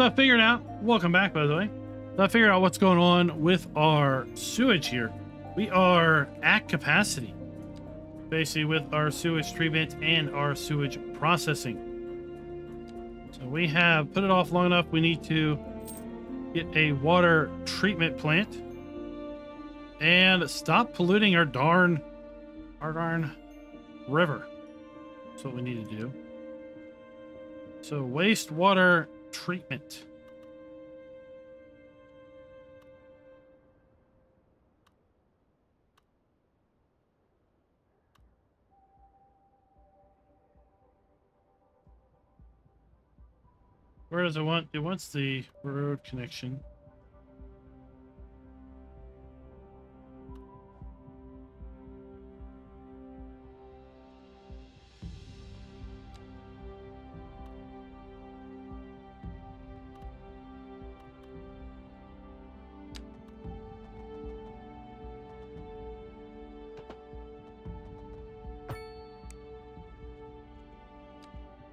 So I figured out, welcome back, by the way. So I figured out what's going on with our sewage here. We are at capacity, basically with our sewage treatment and our sewage processing. So we have put it off long enough. We need to get a water treatment plant and stop polluting our darn, our darn river. That's what we need to do. So wastewater treatment. Where does it want? It wants the road connection.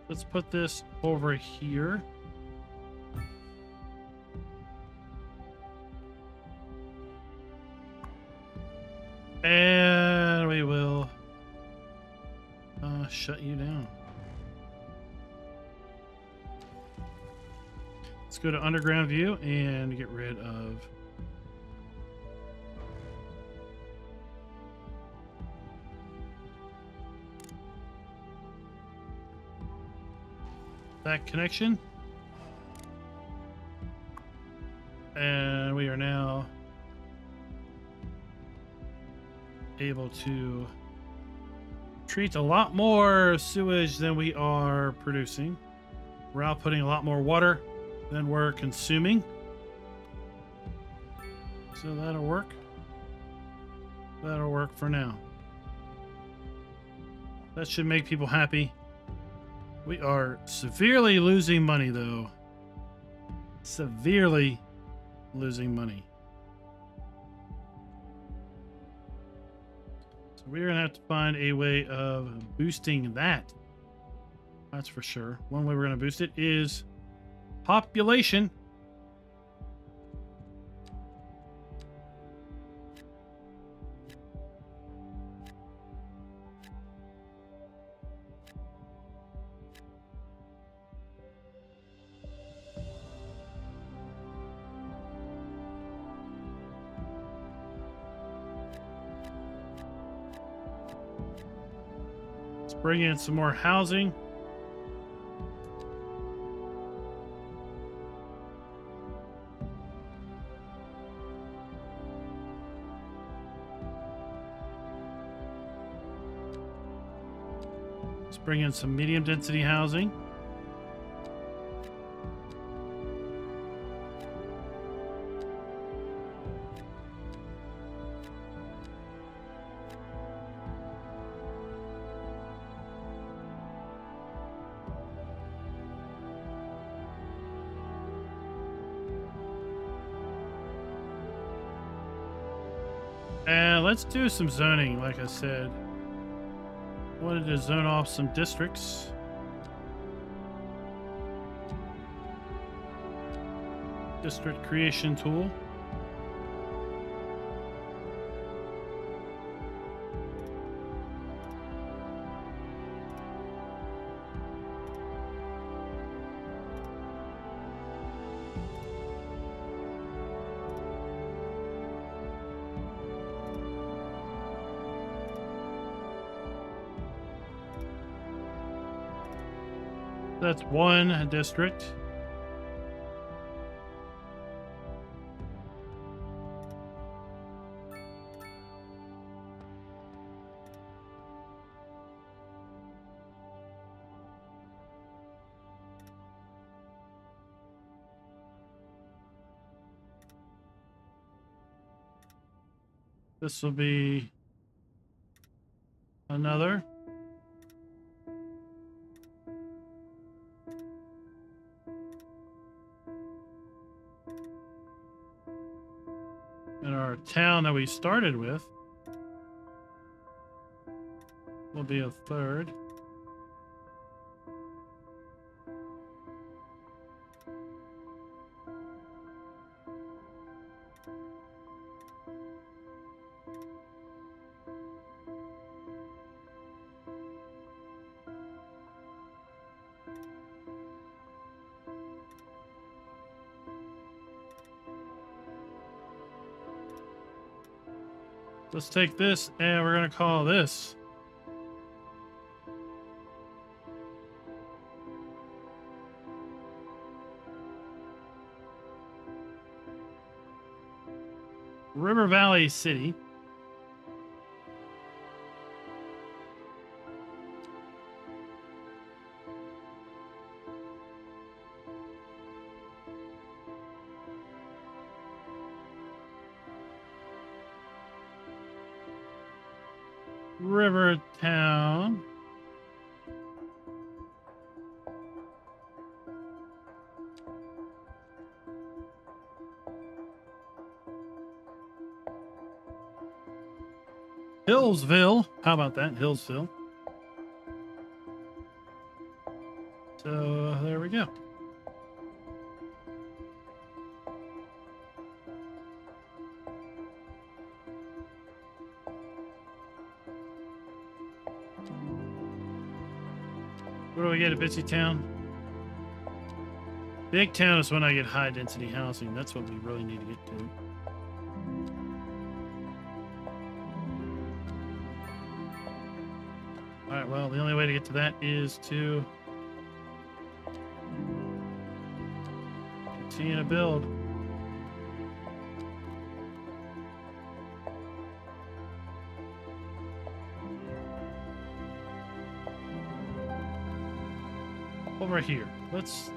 Let's put this over here. And we will uh, shut you down. Let's go to underground view and get rid of that connection. And we are now able to treat a lot more sewage than we are producing. We're outputting a lot more water than we're consuming. So that'll work. That'll work for now. That should make people happy. We are severely losing money, though. Severely losing money. So we're going to have to find a way of boosting that. That's for sure. One way we're going to boost it is population. Bring in some more housing. Let's bring in some medium density housing. Let's do some zoning, like I said. Wanted to zone off some districts. District creation tool. That's one district. This will be we started with will be a third. Let's take this and we're gonna call this. River Valley City. Hillsville. How about that? Hillsville. So there we go. What do we get at Busy Town? Big town is when I get high density housing. That's what we really need to get to. Well, the only way to get to that is to continue to build. Over here. Let's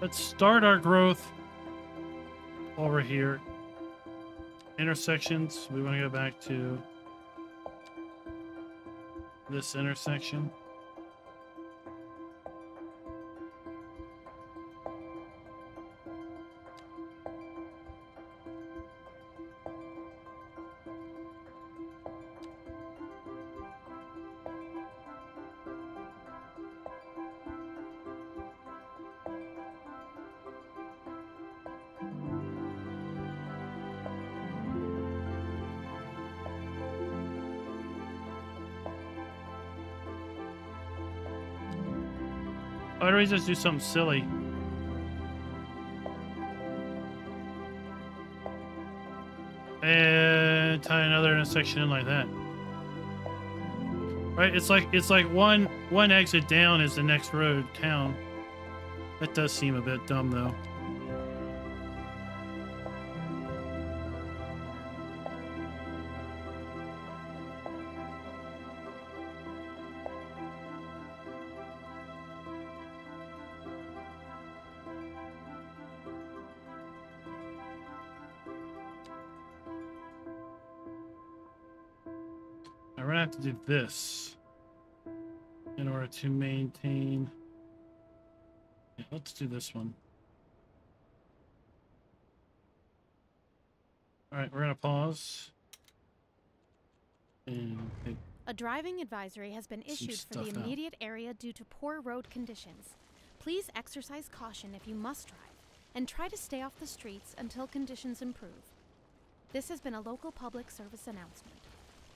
let's start our growth over here. Intersections. We want to go back to this intersection. Just do something silly? And tie another intersection in like that. Right? It's like it's like one one exit down is the next road town. That does seem a bit dumb though. Now, We're gonna have to do this in order to maintain. Yeah, let's do this one. All right, we're gonna pause. And A driving advisory has been issued for the stuff out. immediate area due to poor road conditions. Please exercise caution if you must drive, and try to stay off the streets until conditions improve. This has been a local public service announcement.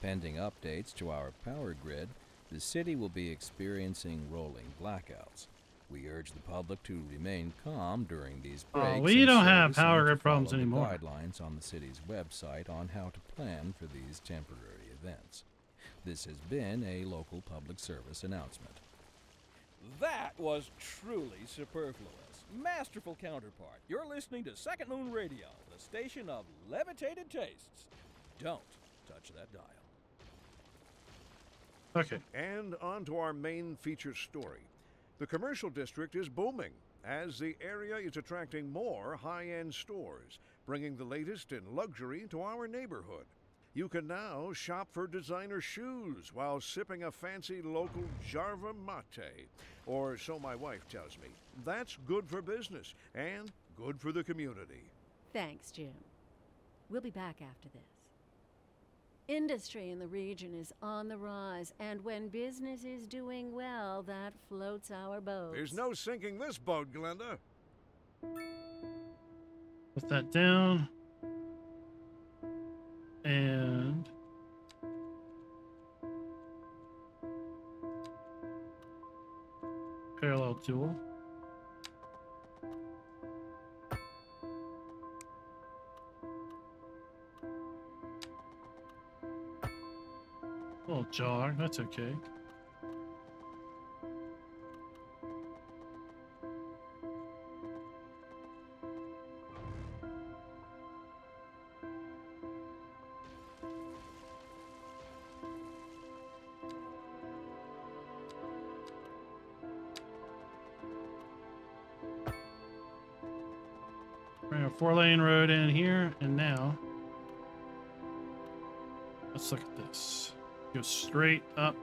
Pending updates to our power grid, the city will be experiencing rolling blackouts. We urge the public to remain calm during these Oh, breaks. we don't have power grid problems anymore. Guidelines on the city's website on how to plan for these temporary events. This has been a local public service announcement. That was truly superfluous. Masterful counterpart. You're listening to Second Moon Radio, the station of levitated tastes. Don't touch that dial. Okay. And on to our main feature story. The commercial district is booming as the area is attracting more high end stores, bringing the latest in luxury to our neighborhood. You can now shop for designer shoes while sipping a fancy local Jarva mate. Or so my wife tells me. That's good for business and good for the community. Thanks, Jim. We'll be back after this. Industry in the region is on the rise, and when business is doing well, that floats our boat. There's no sinking this boat, Glenda. Put that down. And parallel dual. Jog, that's okay. Bring a four lane road in here, and now let's look at this. Go straight up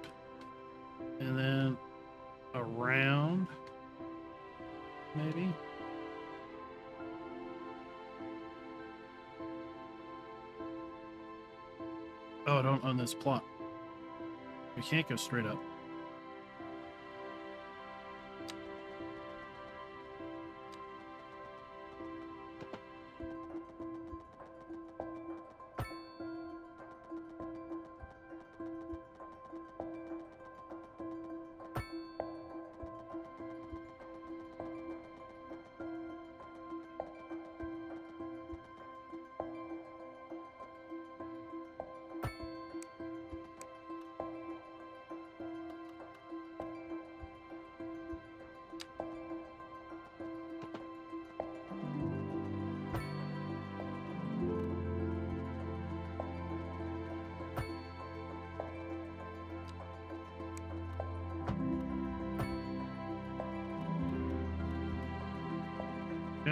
and then around, maybe. Oh, I don't own this plot. We can't go straight up.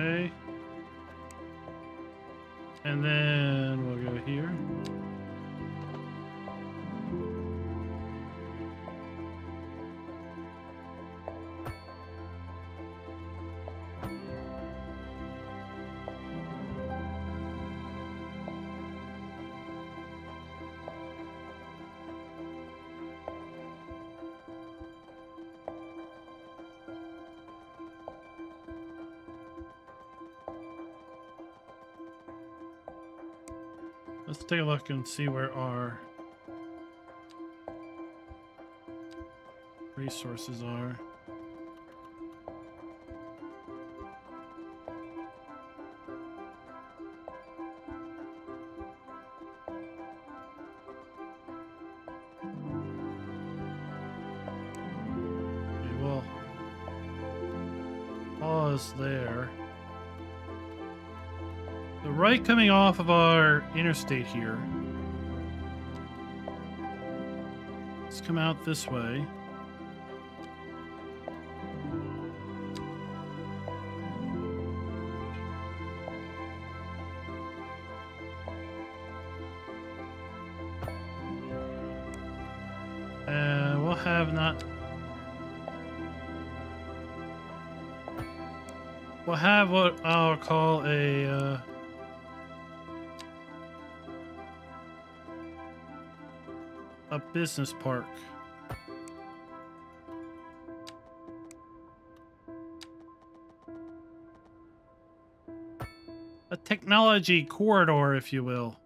Okay. And then we'll go here. Take a look and see where our resources are. Right coming off of our interstate here. Let's come out this way. And we'll have not We'll have what I'll call a uh, a business park. A technology corridor, if you will.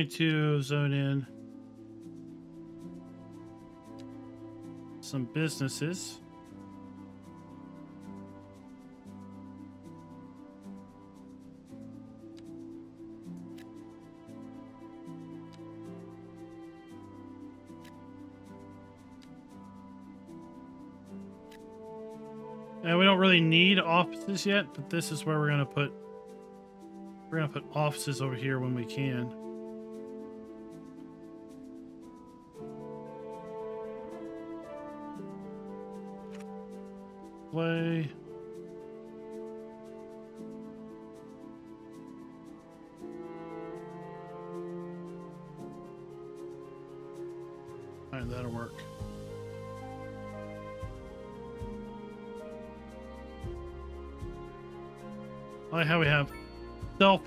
Going to zone in some businesses. And we don't really need offices yet, but this is where we're going to put we're gonna put offices over here when we can.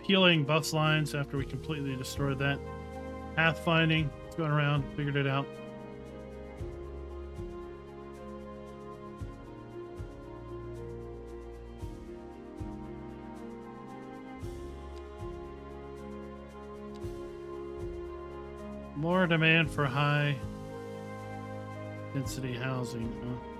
Self-healing bus lines after we completely destroyed that. Pathfinding, going around, figured it out. More demand for high density housing. Huh?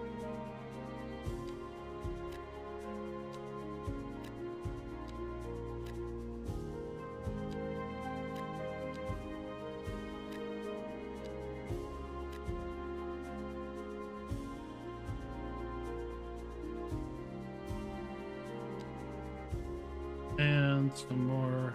Some more.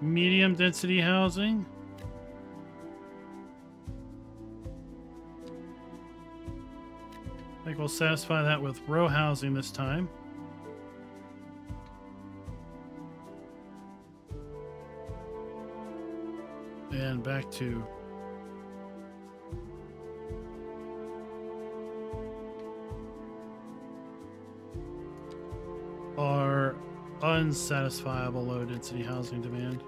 Medium density housing. We'll satisfy that with row housing this time. And back to our unsatisfiable low density housing demand.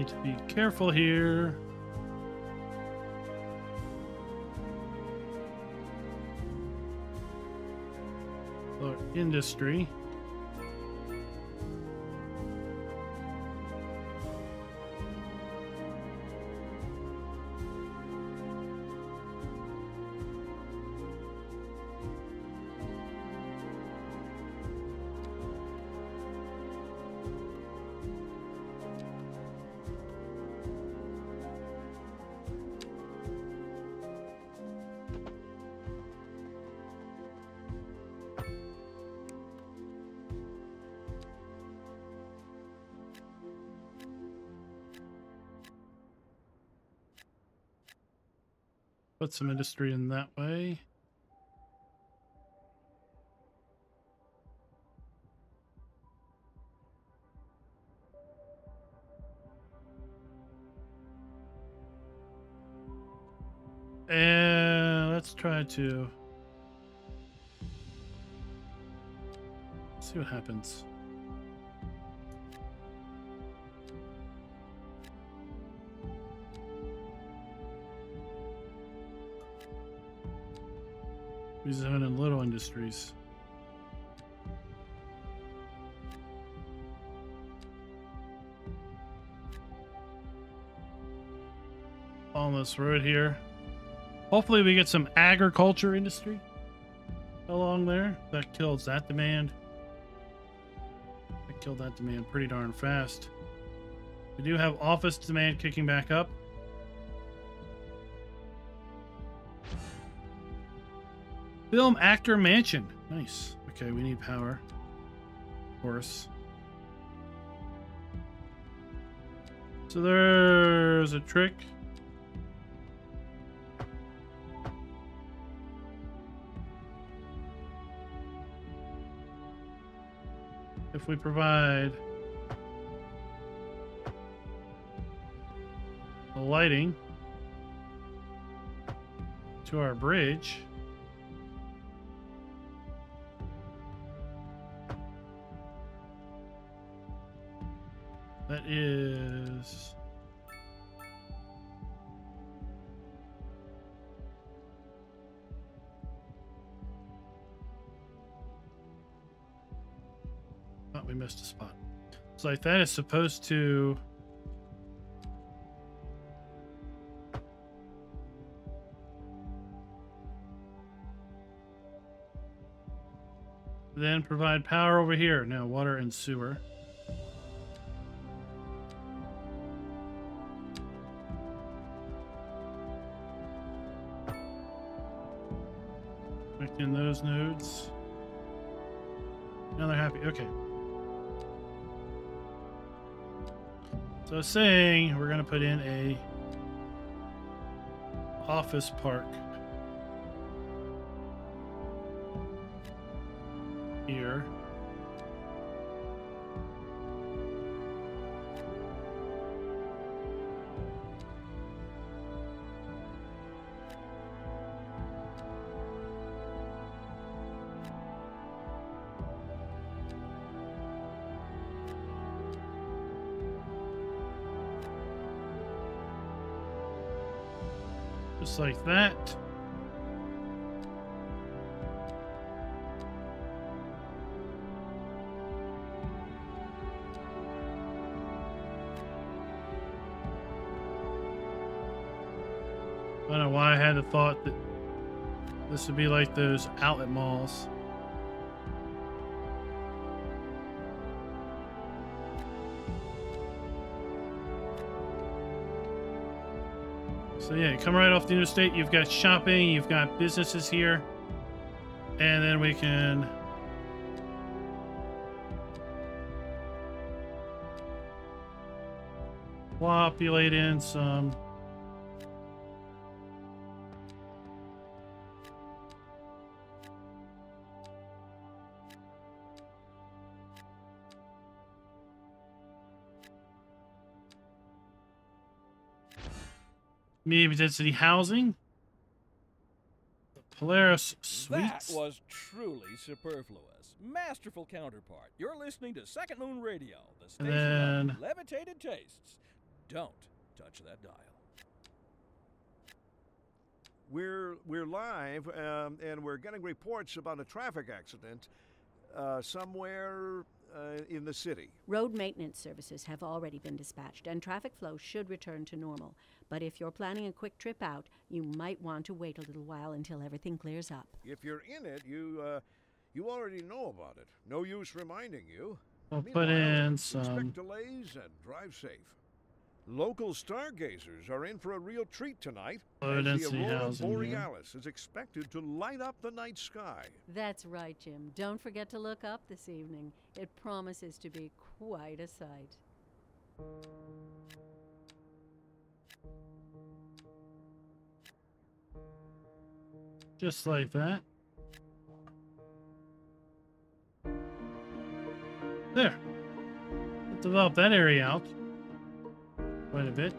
Need to be careful here. Look, industry. Put some industry in that way. And let's try to see what happens. We zone in little industries. On this road here. Hopefully we get some agriculture industry along there. That kills that demand. That killed that demand pretty darn fast. We do have office demand kicking back up. Film actor mansion. Nice. Okay, we need power. Of course. So there's a trick. If we provide the lighting to our bridge, we missed a spot. So like that is supposed to. Then provide power over here. Now water and sewer. in those nodes. Now they're happy. Okay. So saying we're gonna put in a office park like that. I don't know why I had the thought that this would be like those outlet malls. So yeah, come right off the interstate. You've got shopping, you've got businesses here, and then we can populate in some medium density housing. The Polaris That was truly superfluous. Masterful counterpart. You're listening to Second Moon Radio, the And station then- of levitated tastes. Don't touch that dial. We're we're live, um, and we're getting reports about a traffic accident uh, somewhere uh, in the city. Road maintenance services have already been dispatched, and traffic flow should return to normal. But if you're planning a quick trip out, you might want to wait a little while until everything clears up. If you're in it, you uh, you already know about it. No use reminding you. We'll put Meanwhile, in Expect some. delays and drive safe. Local stargazers are in for a real treat tonight. Low as the density aurora borealis is expected to light up the night sky. That's right, Jim. Don't forget to look up this evening. It promises to be quite a sight. Just like that. There. Let's develop that area out quite a bit.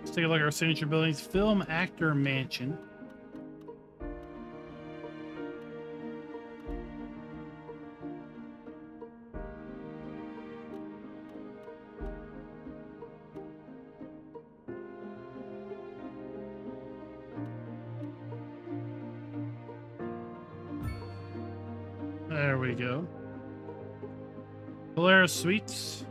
Let's take a look at our signature buildings. Film Actor Mansion. There we go. Polaris Suites.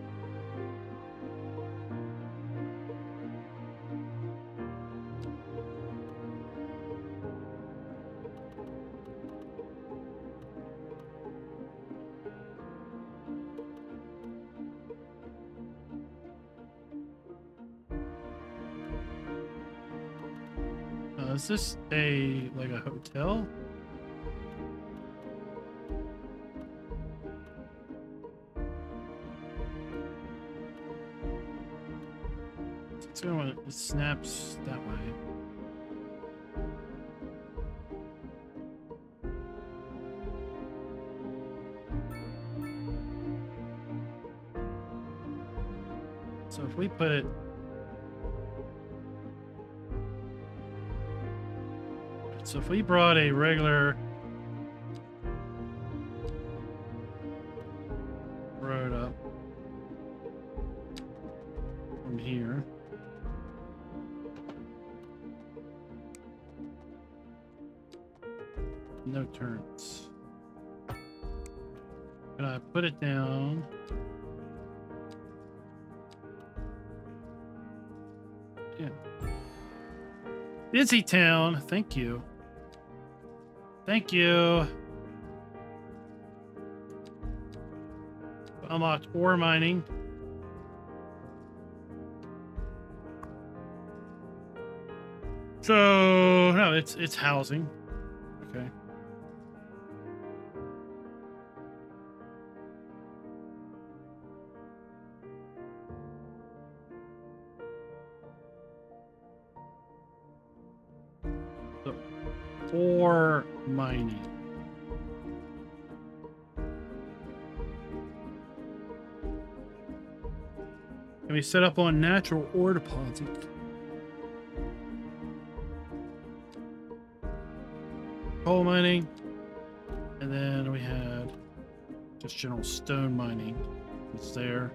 Is this a like a hotel? It's going. It snaps that way. So if we put it So if we brought a regular road up from here. No turns. Can I put it down? Yeah. Busy town, thank you. Thank you. Unlocked ore mining. So no, it's it's housing. Okay. We set up on natural ore deposit? Coal mining. And then we had just general stone mining. It's there.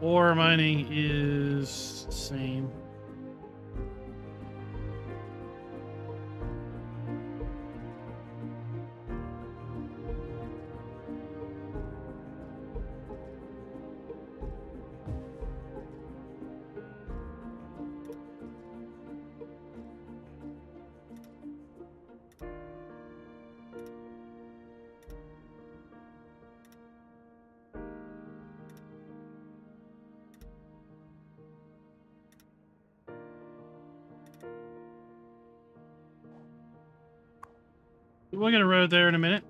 Ore mining is same. We'll get a road there in a minute.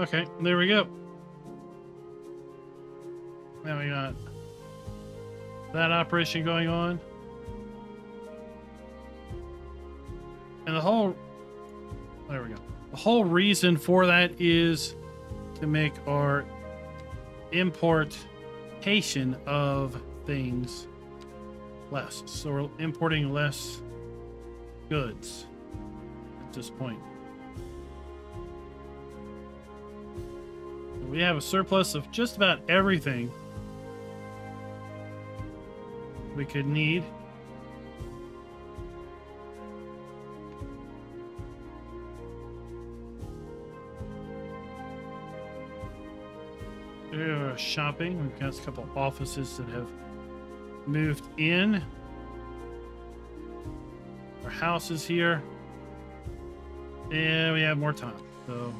Okay, there we go. Now we got that operation going on. And the whole there we go. The whole reason for that is to make our importation of things less. So we're importing less goods at this point. We have a surplus of just about everything we could need. Uh, shopping. We've got a couple offices that have moved in. Our house is here. And we have more time. So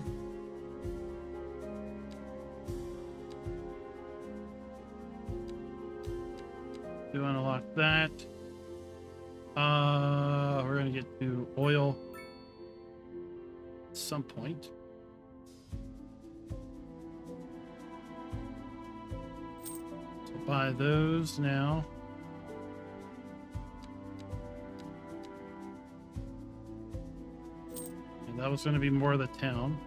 that. Uh, we're gonna get to oil at some point. So buy those now. And that was gonna be more of the town.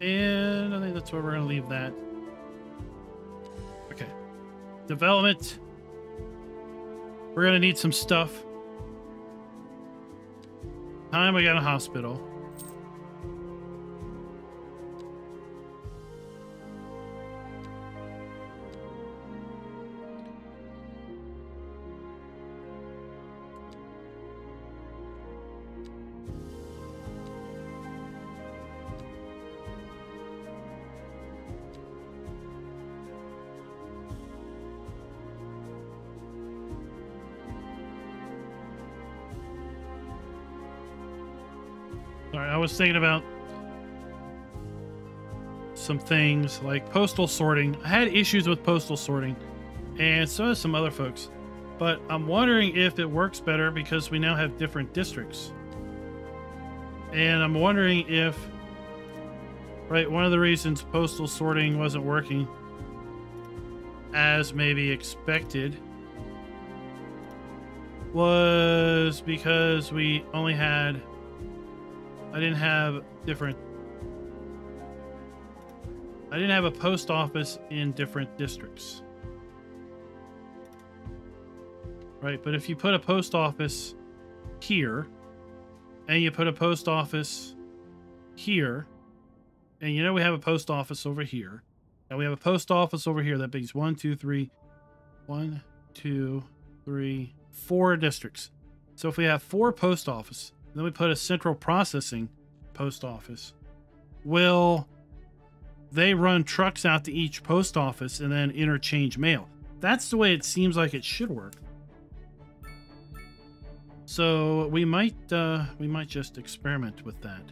And I think that's where we're going to leave that. Okay. Development. We're going to need some stuff. Time we got a hospital. Thinking about some things like postal sorting. I had issues with postal sorting, and so does some other folks. But I'm wondering if it works better because we now have different districts. And I'm wondering if, right, one of the reasons postal sorting wasn't working as maybe expected was because we only had. I didn't have different. I didn't have a post office in different districts. Right, but if you put a post office here, and you put a post office here, and you know we have a post office over here, and we have a post office over here. That means one, two, three, one, two, three, four districts. So if we have four post office, then we put a central processing post office. Will they run trucks out to each post office and then interchange mail? That's the way it seems like it should work. So we might uh, we might just experiment with that.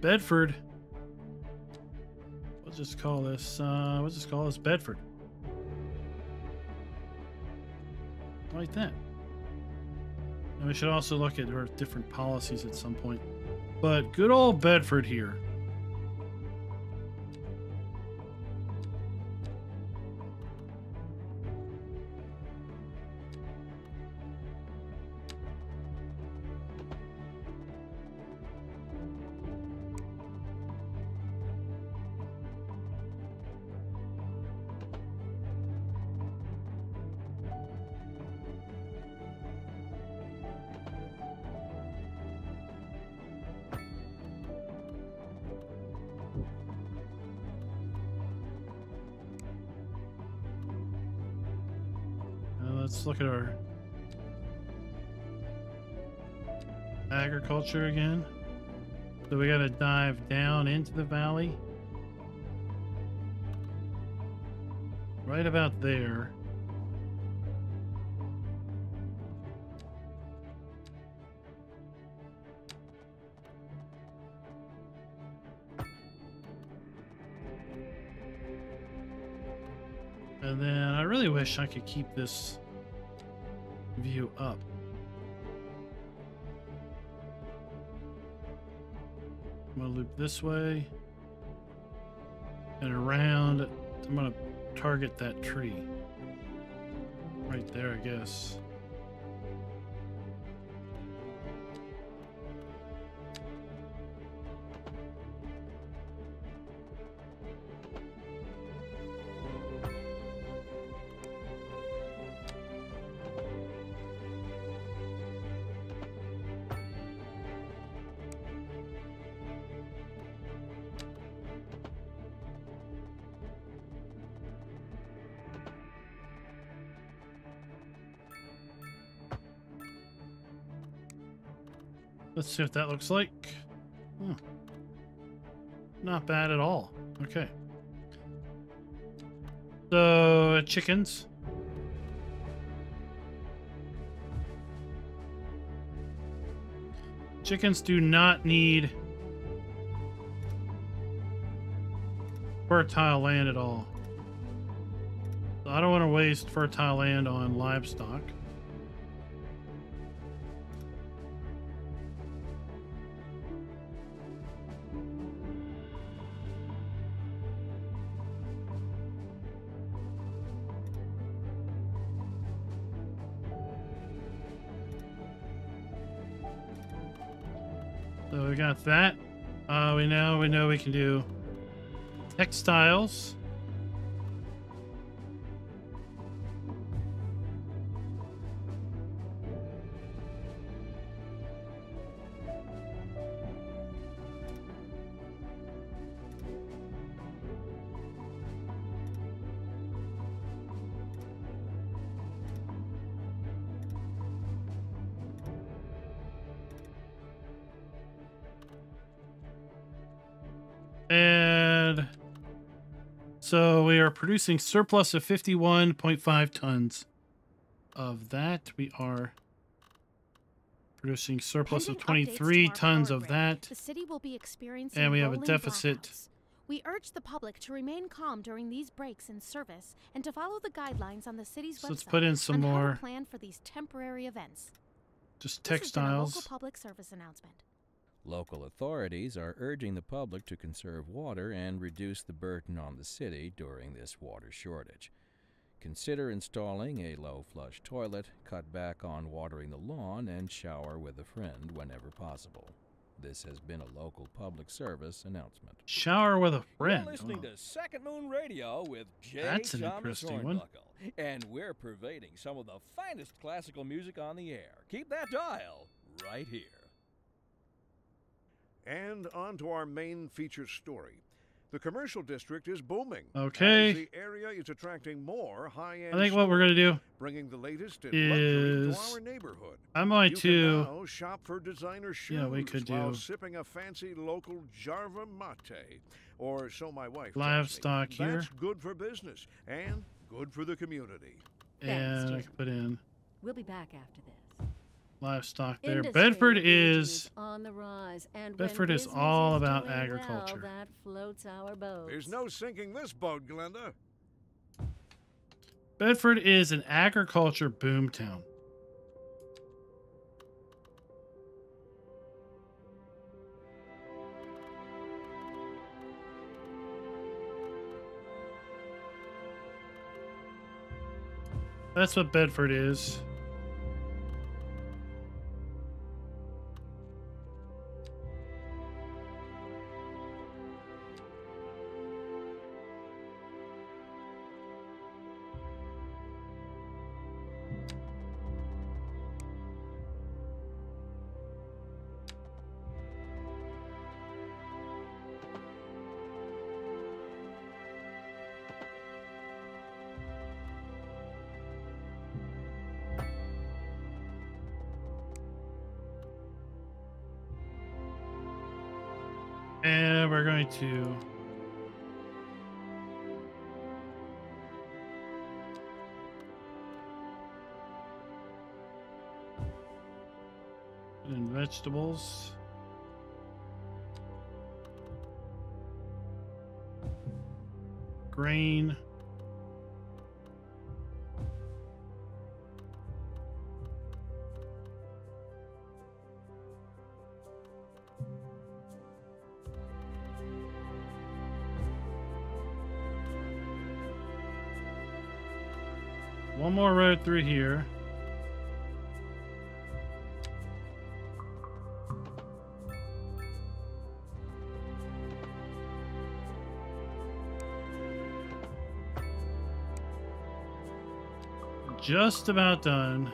Bedford. We'll just call this. Uh, we'll just call this Bedford. Like that. And we should also look at our different policies at some point. But good old Bedford here. Let's look at our agriculture again. So we got to dive down into the valley. Right about there. And then I really wish I could keep this up. I'm gonna loop this way and around. I'm gonna target that tree right there, I guess. Let's see what that looks like. Hmm. Not bad at all. Okay. So, chickens. Chickens do not need fertile land at all. So I don't want to waste fertile land on livestock. So we got that. Uh, we know we know we can do textiles. Producing surplus of 51.5 tons of that. We are producing surplus of Pending to 23 our tons of grid, that. The city will be experiencing And we have a deficit. blackouts. We urge the public to remain calm during these breaks in service and to follow the guidelines on the city's So website let's put in some more to plan for these temporary events. just This has been a local textiles. public service announcement. Local authorities are urging the public to conserve water and reduce the burden on the city during this water shortage. Consider installing a low flush toilet, cut back on watering the lawn, and shower with a friend whenever possible. This has been a local public service announcement. Shower with a friend. You're listening Oh. to Second Moon Radio with Jay That's an Thomas interesting one. And we're pervading some of the finest classical music on the air. Keep that dial right here. And on to our main feature story. The commercial district is booming. Okay. The area is attracting more high-end I think what we're gonna do bringing the latest in luxury is to our neighborhood. I'm going you to can now shop for designer shoes Yeah, we could while do- sipping a fancy local Jarva mate, or so my wife. tells me. Livestock here. That's good for business and good for the community. Thanks, and I Jim. can put in We'll be back after this. Livestock there. Industry Bedford in the region is on the rise, and Bedford is all about doing well, agriculture. that floats our boat. There's no sinking this boat, Glenda. Bedford is an agriculture boom town. That's what Bedford is. And we're going to in vegetables. Grain. More road through here. Just about done.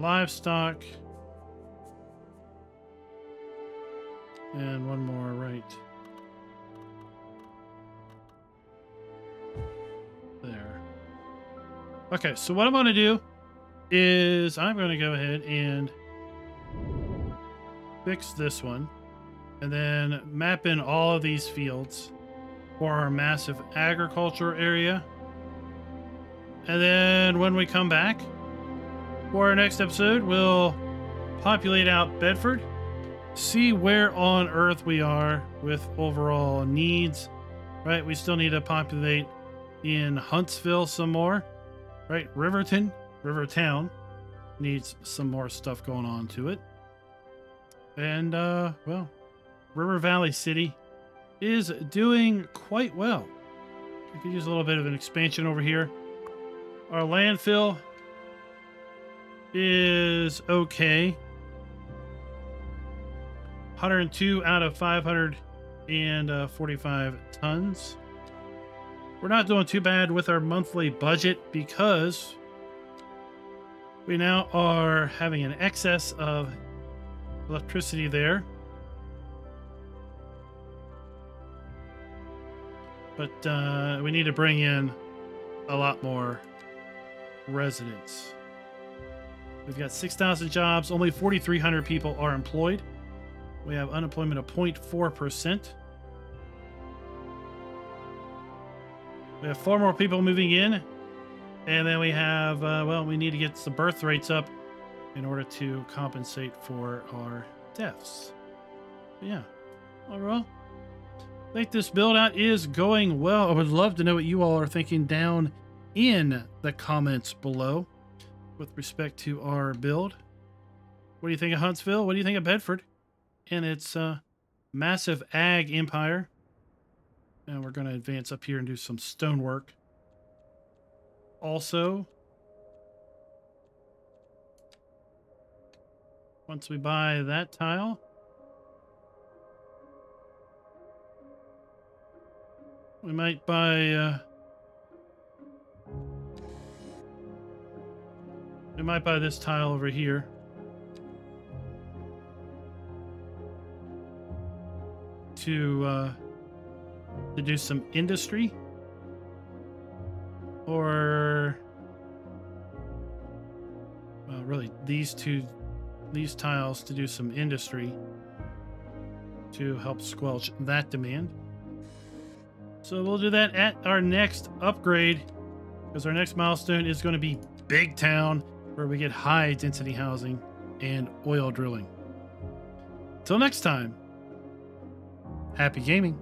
Livestock, and one more right there. Okay, so what I'm going to do is I'm going to go ahead and fix this one and then map in all of these fields for our massive agriculture area. And then when we come back, for our next episode, we'll populate out Bedford, see where on Earth we are with overall needs. Right, we still need to populate in Huntsville some more. Right, Riverton, Rivertown needs some more stuff going on to it. And uh, well, River Valley City is doing quite well. We could use a little bit of an expansion over here. Our landfill is okay. 102 out of 545 tons. We're not doing too bad with our monthly budget because we now are having an excess of electricity there. But uh, we need to bring in a lot more residents. We've got 6,000 jobs. Only 4,300 people are employed. We have unemployment of 0.4%. We have four more people moving in. And then we have, uh, well, we need to get the birth rates up in order to compensate for our deaths. But yeah. Overall, I think this build out is going well. I would love to know what you all are thinking down in the comments below with respect to our build. What do you think of Huntsville? What do you think of Bedford? And its uh, massive ag empire. And we're going to advance up here and do some stonework. Also, once we buy that tile, we might buy. Uh, we might buy this tile over here. To uh, to do some industry. Or well really these two these tiles to do some industry to help squelch that demand. So we'll do that at our next upgrade because our next milestone is going to be big town where we get high density housing and oil drilling. Till next time happy gaming